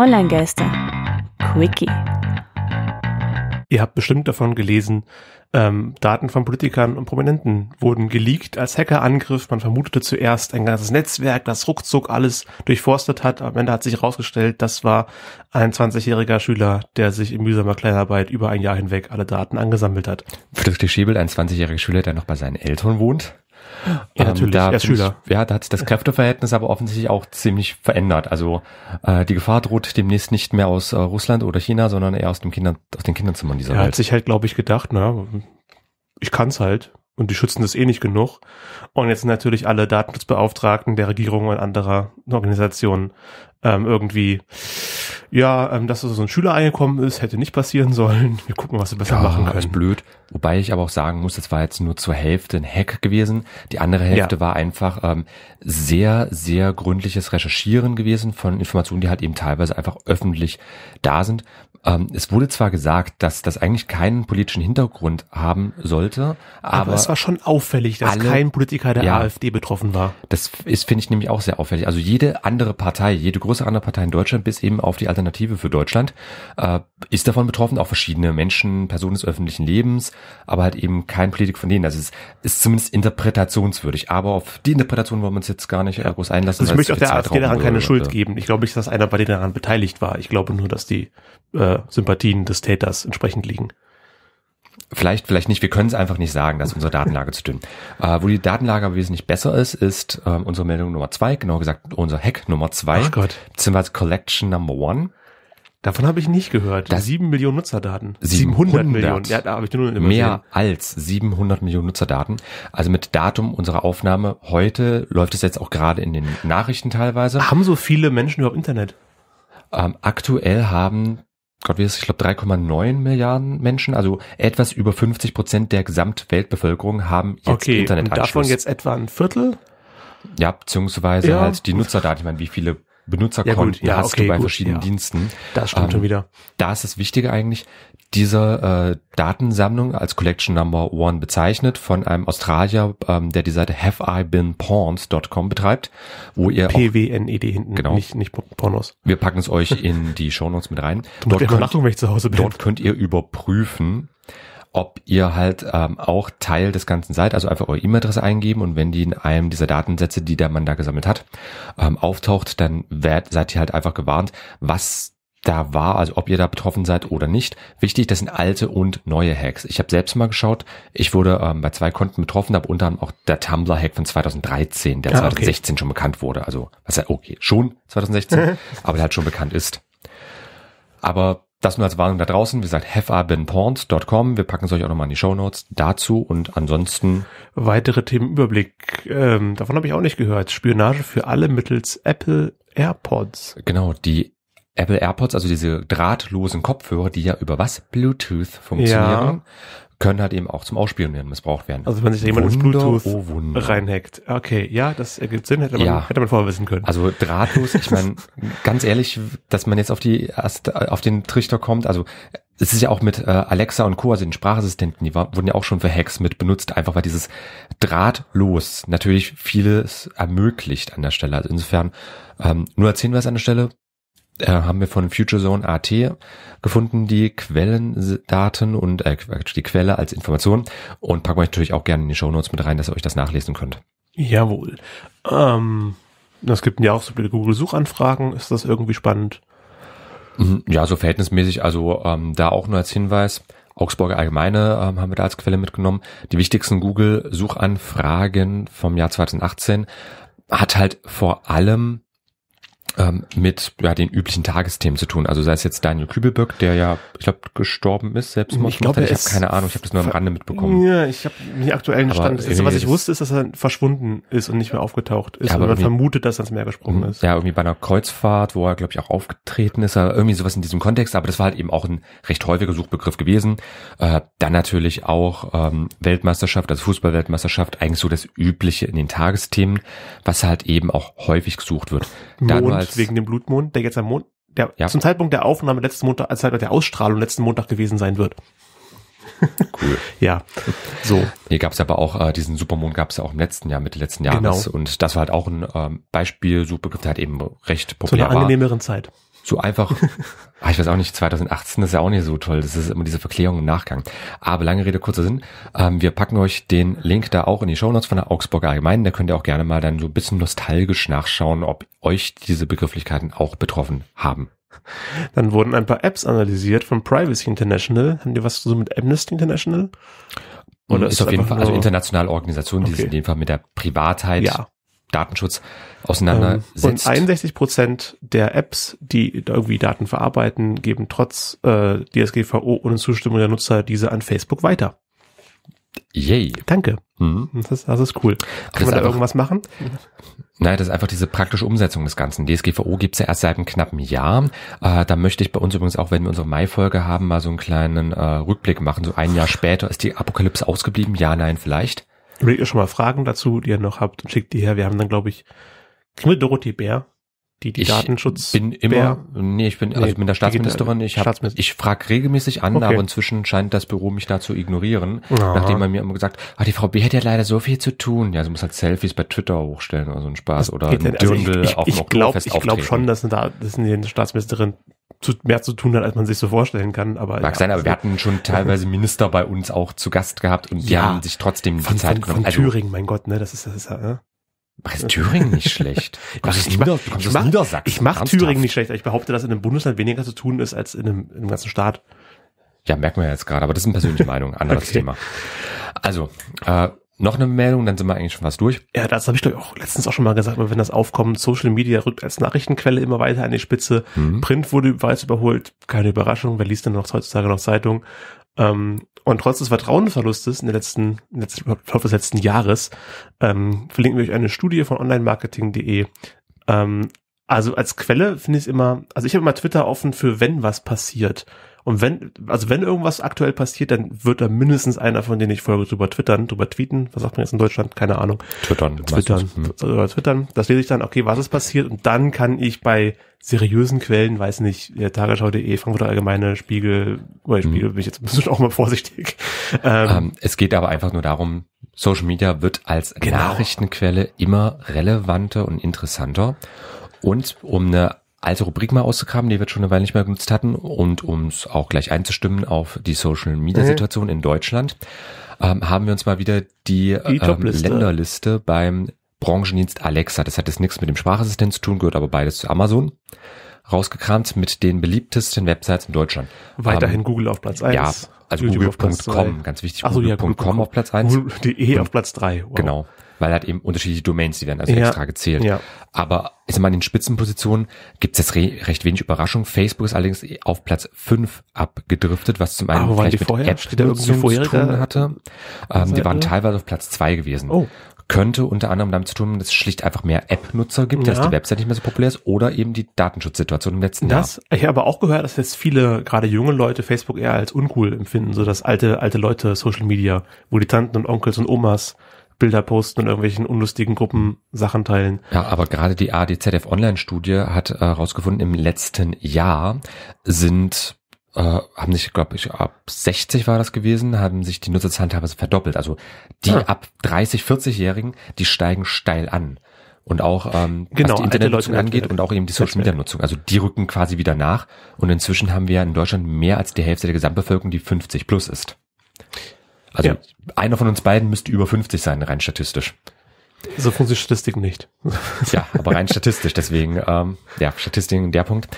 Online-Geister. Quickie. Ihr habt bestimmt davon gelesen, ähm, Daten von Politikern und Prominenten wurden geleakt als Hackerangriff. Man vermutete zuerst ein ganzes Netzwerk, das ruckzuck alles durchforstet hat. Am Ende hat sich herausgestellt, das war ein 20-jähriger Schüler, der sich in mühsamer Kleinarbeit über ein Jahr hinweg alle Daten angesammelt hat. Friedrich Schäbel, ein 20-jähriger Schüler, der noch bei seinen Eltern wohnt. Ja, natürlich, da er ist Schüler. Ich, ja, da hat sich das Kräfteverhältnis aber offensichtlich auch ziemlich verändert. Also äh, die Gefahr droht demnächst nicht mehr aus äh, Russland oder China, sondern eher aus, dem Kindern, aus den Kinderzimmern dieser Er Welt. hat sich halt, glaube ich, gedacht, na, ich kann's halt. Und die schützen das eh nicht genug. Und jetzt sind natürlich alle Datenschutzbeauftragten der Regierung und anderer Organisationen ähm, irgendwie, ja, ähm, dass so ein Schüler eingekommen ist, hätte nicht passieren sollen. Wir gucken, was wir besser machen ist können. blöd. Wobei ich aber auch sagen muss, das war jetzt nur zur Hälfte ein Hack gewesen. Die andere Hälfte Ja. war einfach ähm, sehr, sehr gründliches Recherchieren gewesen von Informationen, die halt eben teilweise einfach öffentlich da sind. Ähm, es wurde zwar gesagt, dass das eigentlich keinen politischen Hintergrund haben sollte, Aber, aber, es war schon auffällig, dass alle- kein Politiker der Ja. AfD betroffen war. das ist, finde ich, nämlich auch sehr auffällig. Also jede andere Partei, jede größere andere Partei in Deutschland, bis eben auf die Alternative für Deutschland, äh, ist davon betroffen, auch verschiedene Menschen, Personen des öffentlichen Lebens, aber halt eben kein Politik von denen. Also es ist zumindest interpretationswürdig. Aber auf die Interpretation wollen wir uns jetzt gar nicht äh, groß einlassen. Also ich möchte auch der AfD daran keine. Schuld geben. Ich glaube nicht, dass einer bei denen daran beteiligt war. Ich glaube nur, dass die äh, Sympathien des Täters entsprechend liegen. Vielleicht, vielleicht nicht. Wir können es einfach nicht sagen, dass unsere Datenlage zu dünn. Äh, wo die Datenlage aber wesentlich besser ist, ist ähm, unsere Meldung Nummer zwei, genauer gesagt unser Hack Nummer zwei, Ach Gott. beziehungsweise Collection Number One. Davon habe ich nicht gehört. Das- Sieben Millionen Nutzerdaten. 700 Millionen. Ja, da habe ich nur mehr als 700 Millionen Nutzerdaten. Also mit Datum unserer Aufnahme heute läuft es jetzt auch gerade in den Nachrichten teilweise. Haben so viele Menschen überhaupt Internet? Ähm, aktuell haben, Gott wie ist, es, ich glaube 3,9 Milliarden Menschen, also etwas über 50 Prozent der Gesamtweltbevölkerung haben jetzt Okay, Internetanschluss. davon jetzt etwa ein Viertel? ja, beziehungsweise Ja. halt die Nutzerdaten. Ich meine, wie viele Benutzerkonten Ja, ja, hast okay, du bei gut, verschiedenen ja. Diensten? Das stimmt Ähm, schon wieder. Da ist das Wichtige eigentlich, diese äh, Datensammlung als Collection Number One bezeichnet von einem Australier, ähm, der die Seite haveibeenpawns.com betreibt, wo ihr PWNED hinten, Genau. nicht, nicht Pornos. wir packen es euch in die Shownotes mit rein. Dort könnt, nachgucken, wenn ich zu Hause bin. dort könnt ihr überprüfen, ob ihr halt ähm, auch Teil des Ganzen seid, also einfach eure E-Mail-Adresse eingeben und wenn die in einem dieser Datensätze, die der Mann da gesammelt hat, ähm, auftaucht, dann werdet, seid ihr halt einfach gewarnt, was da war, also ob ihr da betroffen seid oder nicht. Wichtig, das sind alte und neue Hacks. Ich habe selbst mal geschaut, ich wurde ähm, bei zwei Konten betroffen, aber unter anderem auch der Tumblr-Hack von 2013, der Ah, okay. 2016 schon bekannt wurde. Also, was ja okay, schon 2016, aber der halt schon bekannt ist. Aber das nur als Warnung da draußen. Wie gesagt, haveabeenpawns.com. Wir packen es euch auch nochmal in die Shownotes dazu. Und ansonsten, Weitere Themenüberblick. Ähm, davon habe ich auch nicht gehört. Spionage für alle mittels Apple AirPods. genau, die Apple AirPods, also diese drahtlosen Kopfhörer, die ja über was? Bluetooth funktionieren, können halt eben auch zum Ausspionieren missbraucht werden. Also wenn sich da jemand ins Bluetooth oh reinhackt. Okay, ja, das ergibt Sinn, hätte man, Ja. hätte man vorher wissen können. Also drahtlos, ich meine, ganz ehrlich, dass man jetzt auf die auf den Trichter kommt, also es ist ja auch mit äh, Alexa und Co., also den Sprachassistenten, die war, wurden ja auch schon für Hacks mit benutzt, einfach weil dieses drahtlos natürlich vieles ermöglicht an der Stelle. Also insofern, ähm, nur als Hinweis an der Stelle, haben wir von FutureZone AT gefunden, die Quellendaten und äh, die Quelle als Information und packen wir euch natürlich auch gerne in die Shownotes mit rein, dass ihr euch das nachlesen könnt. Jawohl. Ähm, es gibt ja auch so viele Google-Suchanfragen. Ist das irgendwie spannend? Mhm, Ja, so verhältnismäßig, also ähm, da auch nur als Hinweis. Augsburger Allgemeine ähm, haben wir da als Quelle mitgenommen. Die wichtigsten Google-Suchanfragen vom Jahr 2018 hat halt vor allem ähm, mit ja, den üblichen Tagesthemen zu tun. Also sei es jetzt Daniel Kübelböck, der ja, ich glaube, gestorben ist, selbst Ich glaube, ich habe keine Ahnung, ich habe das nur am Rande mitbekommen. Ja, ich habe den aktuellen Aber Stand. Das Letzte, was ich wusste, ist, dass er verschwunden ist und nicht mehr aufgetaucht ist. Ja, und aber man irgendwie- vermutet, dass er ins Meer gesprungen ist. Ja, irgendwie bei einer Kreuzfahrt, wo er, glaube ich, auch aufgetreten ist, oder irgendwie sowas in diesem Kontext, aber das war halt eben auch ein recht häufiger Suchbegriff gewesen. Äh, dann natürlich auch ähm, Weltmeisterschaft, also Fußballweltmeisterschaft, eigentlich so das Übliche in den Tagesthemen, was halt eben auch häufig gesucht wird. Da nur Mond als- wegen dem Blutmond, der jetzt am Mond, der Ja. zum Zeitpunkt der Aufnahme letzten Montag, als Zeitpunkt der Ausstrahlung letzten Montag gewesen sein wird. Cool. Ja, so. Hier gab es aber auch, äh, diesen Supermond gab es ja auch im letzten Jahr, Mitte letzten Jahres. Genau. Und das war halt auch ein ähm, Beispiel, Suchbegriff, der halt eben recht Zu einer populär war. angenehmeren Zeit. So einfach, ah, ich weiß auch nicht, 2018 ist ja auch nicht so toll. Das ist immer diese Verklärung im Nachgang. Aber lange Rede, kurzer Sinn. Ähm, wir packen euch den Link da auch in die Shownotes von der Augsburger Allgemeinen. Da könnt ihr auch gerne mal dann so ein bisschen nostalgisch nachschauen, ob euch diese Begrifflichkeiten auch betroffen haben. Dann wurden ein paar Apps analysiert von Privacy International. Haben die was so mit Amnesty International? Oder ist, ist auf jeden Fall, also internationale Organisation, die okay. sich in dem Fall mit der Privatheit, ja. Datenschutz auseinandersetzt. Ähm, und 61 Prozent der Apps, die irgendwie Daten verarbeiten, geben trotz äh, DSGVO ohne Zustimmung der Nutzer diese an Facebook weiter. Yay. Danke. Mhm. Das, ist, das ist cool. Kann man da einfach, irgendwas machen? Nein, das ist einfach diese praktische Umsetzung des Ganzen. DSGVO gibt's ja erst seit einem knappen Jahr. Äh, da möchte ich bei uns übrigens auch, wenn wir unsere Mai-Folge haben, mal so einen kleinen äh, Rückblick machen. So ein Jahr später ist die Apokalypse ausgeblieben. Ja, nein, vielleicht. Überlegt ihr schon mal Fragen dazu, die ihr noch habt und schickt die her. Wir haben dann, glaube ich, kriegen wir Dorothee Bär die die ich Datenschutz bin immer nee ich bin also ich bin der Staatsministerin ich habe ich frage regelmäßig an okay. aber inzwischen scheint das Büro mich da zu ignorieren Aha. nachdem man mir immer gesagt ah die Frau B hat ja leider so viel zu tun ja sie muss halt Selfies bei Twitter hochstellen oder so ein Spaß oder ein also Dirndl ich, ich, auf ich glaub, ich glaube schon dass da dass eine Staatsministerin zu, mehr zu tun hat, als man sich so vorstellen kann. Aber mag ja, sein, aber wir hatten schon teilweise Minister bei uns auch zu Gast gehabt und die ja, haben sich trotzdem von, die Zeit von, genommen. Von also, Thüringen, mein Gott, ne, das ist das ist ja. Ne? Mach jetzt Thüringen nicht schlecht. Du ich, ich, Nieder, ich, mach, Niedersachsen. Ich mach Thüringen nicht schlecht. Ich behaupte, dass in einem Bundesland weniger zu tun ist als in einem, in einem ganzen Staat. Ja, merken wir jetzt gerade, aber das ist eine persönliche Meinung, anderes okay. Thema. Also, äh, noch eine Meldung, dann sind wir eigentlich schon fast durch. Ja, das habe ich doch auch letztens auch schon mal gesagt, wenn das aufkommt, Social Media rückt als Nachrichtenquelle immer weiter an die Spitze. Mhm. Print wurde weit überholt, keine Überraschung, wer liest denn noch heutzutage noch Zeitung? Ähm, und trotz des Vertrauensverlustes in den letzten, in letzten, Verlauf des letzten Jahres ähm, verlinken wir euch eine Studie von onlinemarketing.de. Ähm, also als Quelle finde ich es immer, also ich habe immer Twitter offen für wenn was passiert. Und wenn, also wenn irgendwas aktuell passiert, dann wird da mindestens einer von denen ich folge drüber twittern, drüber tweeten. Was sagt man jetzt in Deutschland? Keine Ahnung. Twittern. Twittern. Hm. Oder twittern. Das lese ich dann, okay, was ist passiert? Und dann kann ich bei seriösen Quellen, weiß nicht, Tagesschau.de, Frankfurter Allgemeine, Spiegel, oder hm. Spiegel bin ich jetzt ein auch mal vorsichtig. Ähm, ähm, es geht aber einfach nur darum, Social Media wird als genau. Nachrichtenquelle immer relevanter und interessanter. Und um eine alte Rubrik mal auszugraben, die wir schon eine Weile nicht mehr genutzt hatten und um es auch gleich einzustimmen auf die Social Media Situation mhm. in Deutschland, ähm, haben wir uns mal wieder die, die ähm, Länderliste beim Branchendienst Alexa, das hat jetzt nichts mit dem Sprachassistent zu tun, gehört aber beides zu Amazon, rausgekramt mit den beliebtesten Websites in Deutschland. Weiterhin ähm, Google auf Platz 1. Ja, also google.com, ganz wichtig, google.com ja, auf Platz 1. Google.de auf Platz 3. Wow. Genau weil halt eben unterschiedliche Domains, die werden also ja. extra gezählt. Ja. Aber ich sag mal, in den Spitzenpositionen gibt es jetzt re recht wenig Überraschung. Facebook ist allerdings auf Platz 5 abgedriftet, was zum einen vielleicht mit App-Nutzung zu tun hatte. Ähm, die waren teilweise auf Platz 2 gewesen. Oh könnte unter anderem damit zu tun, dass es schlicht einfach mehr App-Nutzer gibt, ja. dass die Website nicht mehr so populär ist oder eben die Datenschutzsituation im letzten das, Jahr. Ich habe aber auch gehört, dass jetzt viele, gerade junge Leute, Facebook eher als uncool empfinden, so dass alte, alte Leute Social Media, wo die Tanten und Onkels und Omas Bilder posten und irgendwelchen unlustigen Gruppen Sachen teilen. Ja, aber gerade die ADZF Online-Studie hat herausgefunden, äh, im letzten Jahr sind äh, haben sich, glaube ich, ab 60 war das gewesen, haben sich die Nutzerzahlen teilweise verdoppelt. Also die ah. ab 30, 40-Jährigen, die steigen steil an. Und auch ähm, genau, was die Internetnutzung angeht und auch eben die Social Media Nutzung. Also die rücken quasi wieder nach. Und inzwischen haben wir in Deutschland mehr als die Hälfte der Gesamtbevölkerung, die 50 plus ist. Also ja. einer von uns beiden müsste über 50 sein, rein statistisch. So funktioniert Statistik nicht. ja, aber rein statistisch, deswegen, ähm, ja, Statistiken der Punkt.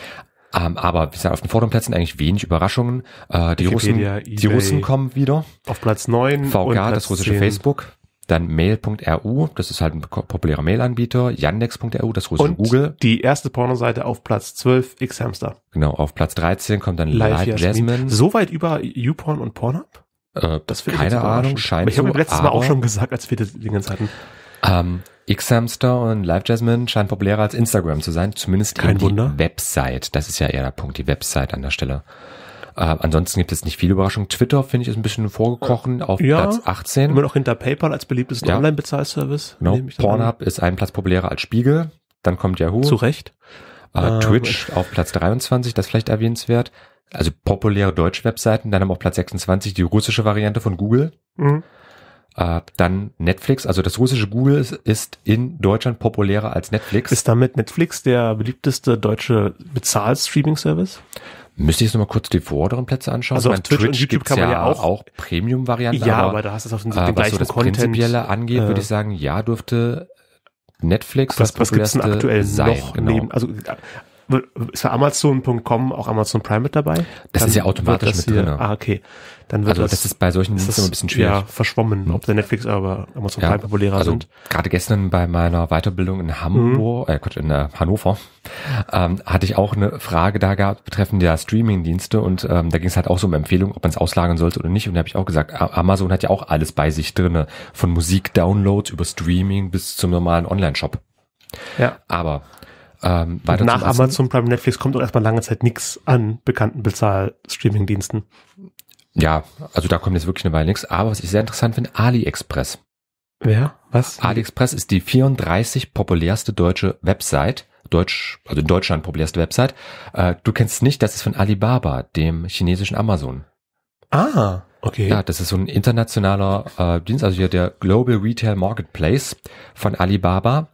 Ähm, aber wie gesagt, auf den vorderen Plätzen eigentlich wenig Überraschungen. Äh, die, Wikipedia, Russen, die Russen kommen wieder. Auf Platz 9. VK, das russische 10. Facebook. Dann Mail.ru, das ist halt ein populärer Mailanbieter. Yandex.ru, das russische und Google. Die erste Pornoseite auf Platz 12, Xhamster. Genau, auf Platz 13 kommt dann Live, Live Jasmine. So weit über YouPorn und Pornhub? Äh, das keine Ahnung, scheint aber Ich habe so, letztes Mal auch schon gesagt, als wir das Dingens hatten. Ähm, Xhamster und Live Jasmine scheint populärer als Instagram zu sein, zumindest Kein die Wunder. Website. Das ist ja eher der Punkt, die Website an der Stelle. Äh, ansonsten gibt es nicht viel Überraschung. Twitter finde ich ist ein bisschen vorgekrochen auf ja, Platz 18. Immer noch hinter PayPal als beliebtesten ja. Online-Bezahlservice. Genau. Pornhub ist ein Platz populärer als Spiegel. Dann kommt Yahoo. Zu Recht. Äh, ähm, Twitch auf Platz 23, das vielleicht erwähnenswert also populäre deutsche Webseiten, dann haben auf Platz 26 die russische Variante von Google. Mhm. Äh, dann Netflix, also das russische Google ist, ist in Deutschland populärer als Netflix. Ist damit Netflix der beliebteste deutsche Bezahl-Streaming-Service? Müsste ich jetzt noch mal kurz die vorderen Plätze anschauen? Also auf meine, Twitch und YouTube kann man ja auch- auch Premium-Varianten. Ja, aber, aber da hast du auf den, äh, den was gleichen so das Content. Prinzipielle angeht, äh, würde ich sagen, ja, dürfte Netflix was, das was gibt's denn aktuell sein. noch genau. neben, also äh, ist bei Amazon.com auch Amazon Prime mit dabei? Das ist ja automatisch das mit drinne. Ah, okay. Dann wird Also das ist bei solchen Diensten immer ein bisschen ja, schwierig. verschwommen, ob der Netflix aber Amazon Ja, Prime populärer also sind. gerade gestern bei meiner Weiterbildung in Hamburg, Mhm. äh, Gott, in äh, Hannover, ähm, hatte ich auch eine Frage da gehabt betreffend der Streaming-Dienste und ähm, da ging es halt auch so um Empfehlung, ob man es auslagern sollte oder nicht. Und da habe ich auch gesagt, Amazon hat ja auch alles bei sich drinne, von Musik-Downloads über Streaming bis zum normalen Online-Shop. Ja. Aber ähm, weiter Nach Amazon Prime Netflix kommt auch erstmal lange Zeit nichts an bekannten Bezahl-Streaming-Diensten. Ja, also da kommt jetzt wirklich eine Weile nichts. Aber was ich sehr interessant finde, AliExpress. Wer? Was? AliExpress ist die 34 populärste deutsche Website. Deutsch, also in Deutschland populärste Website. Äh, du kennst es nicht, das ist von Alibaba, dem chinesischen Amazon. Ah, okay. Ja, das ist so ein internationaler äh, Dienst, also hier der Global Retail Marketplace von Alibaba.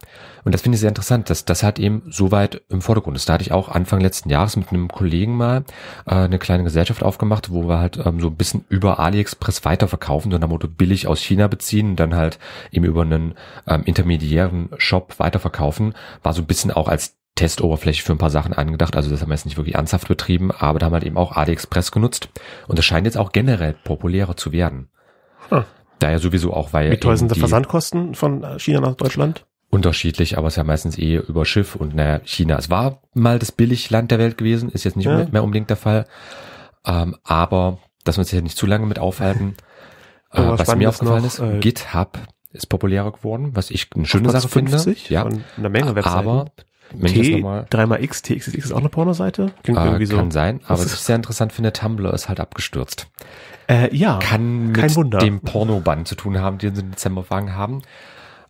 Und das finde ich sehr interessant, dass das halt eben so weit im Vordergrund ist. Da hatte ich auch Anfang letzten Jahres mit einem Kollegen mal äh, eine kleine Gesellschaft aufgemacht, wo wir halt ähm, so ein bisschen über AliExpress weiterverkaufen, so Motto billig aus China beziehen und dann halt eben über einen ähm, intermediären Shop weiterverkaufen. War so ein bisschen auch als Testoberfläche für ein paar Sachen angedacht. Also das haben wir jetzt nicht wirklich ernsthaft betrieben, aber da haben wir halt eben auch AliExpress genutzt. Und das scheint jetzt auch generell populärer zu werden. Hm. Da ja sowieso auch, weil Wie teuer sind die Versandkosten von China nach Deutschland? unterschiedlich, aber es ist ja meistens eh über Schiff und naja, China. Es war mal das Billigland der Welt gewesen, ist jetzt nicht Ja. mehr unbedingt der Fall. Ähm, aber, dass wir uns hier nicht zu lange mit aufhalten, äh, was mir aufgefallen noch, ist, äh, GitHub ist populärer geworden, was ich eine schöne Sache finde. 50 Ja, von einer Menge Webseiten. aber wenn T, dreimal X, TXX ist auch eine Pornoseite? Klingt äh, irgendwie so. kann sein, aber was ist- sehr interessant finde, Tumblr ist halt abgestürzt. Äh, ja, Kann mit Wunder. dem Pornoband zu tun haben, den sie im Dezember fangen haben.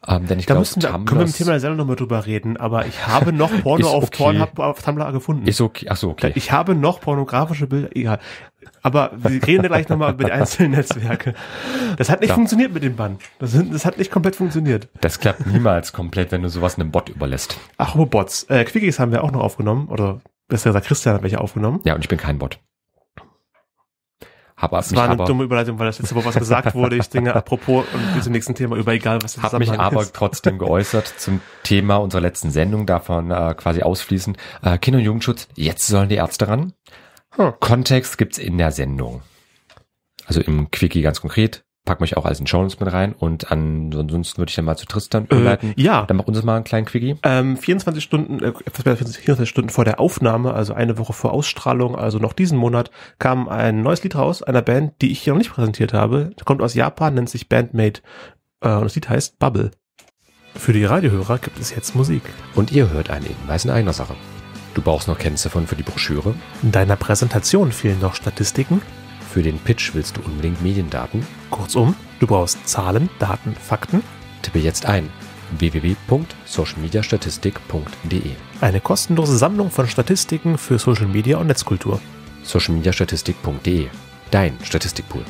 Ähm, denn ich da glaube, müssen wir, können wir im Thema selber nochmal drüber reden, aber ich habe noch Porno auf okay. Pornhub auf Tumblr gefunden. ist okay. Ach so, okay. Ich habe noch pornografische Bilder, egal. Aber wir reden ja gleich nochmal über die einzelnen Netzwerke. Das hat nicht Ja. funktioniert mit dem Bann. Das, das hat nicht komplett funktioniert. Das klappt niemals komplett, wenn du sowas einem Bot überlässt. Ach, aber Bots. Äh, Quickies haben wir auch noch aufgenommen. Oder besser gesagt, Christian hat welche aufgenommen. Ja, und ich bin kein Bot. Hab Das mich war eine aber, dumme Überleitung, weil das letzte Woche was gesagt wurde. Ich denke, apropos und zum nächsten Thema über egal, was der hab mich aber ist. trotzdem geäußert zum Thema unserer letzten Sendung, davon äh, quasi ausfließen. Äh, Kinder- und Jugendschutz, jetzt sollen die Ärzte ran. Hm. Kontext gibt's in der Sendung. Also im Quickie ganz konkret. Packen euch auch alles in Show Notes mit rein und ansonsten würde ich dann mal zu Tristan Äh, überleiten. ja, Dann mach uns mal einen kleinen Quickie. Ähm, 24 Stunden, äh, etwas mehr als 24 Stunden vor der Aufnahme, also eine Woche vor Ausstrahlung, also noch diesen Monat, kam ein neues Lied raus, einer Band, die ich hier noch nicht präsentiert habe. Kommt aus Japan, nennt sich Bandmate äh, und das Lied heißt Bubble. Für die Radiohörer gibt es jetzt Musik. Und ihr hört einen Hinweis in einer Sache. Du brauchst noch Kennziffern für die Broschüre. In deiner Präsentation fehlen noch Statistiken. Für den Pitch willst du unbedingt Mediendaten. Kurzum, du brauchst Zahlen, Daten, Fakten, Tippe jetzt ein www.socialmediastatistik.de eine kostenlose Sammlung von Statistiken für Social Media und Netzkultur. socialmediastatistik.de Dein Statistikpool.